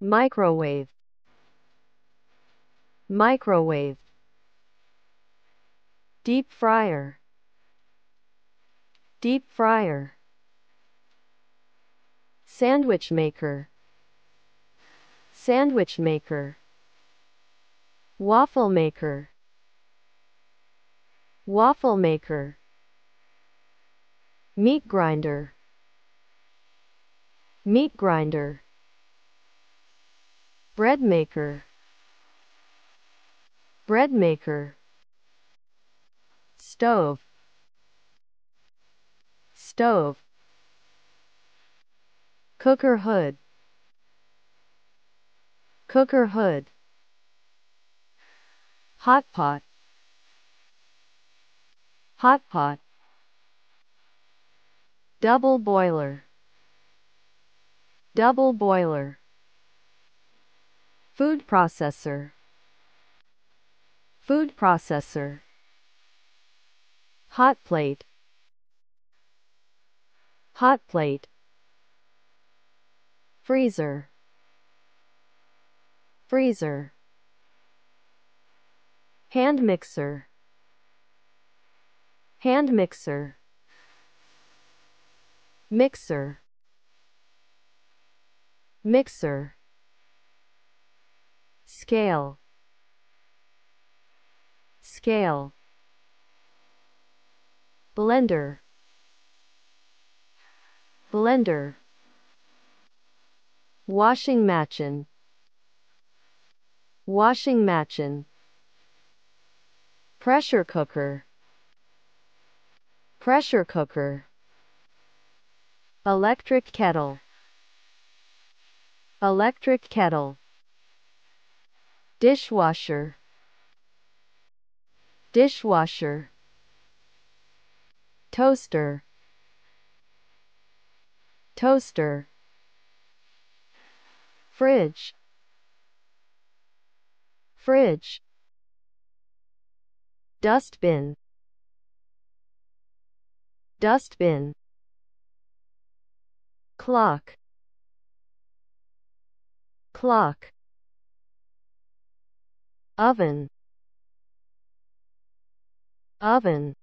microwave. Microwave. Deep fryer. Deep fryer. Sandwich maker. Sandwich maker. Waffle maker. Waffle maker. Meat grinder. Meat grinder bread maker. Bread maker. Stove. Stove. Cooker hood. Cooker hood. Hot pot. Hot pot. Double boiler. Double boiler food processor. Food processor. Hot plate. Hot plate. Freezer. Freezer. Hand mixer. Hand mixer. Mixer. Mixer scale. Scale. Blender. Blender. Washing machine. Washing machine. Pressure cooker. Pressure cooker. Electric kettle. Electric kettle dishwasher. Dishwasher. Toaster. Toaster. Fridge. Fridge. Dustbin. Dustbin. Clock. Clock oven. Oven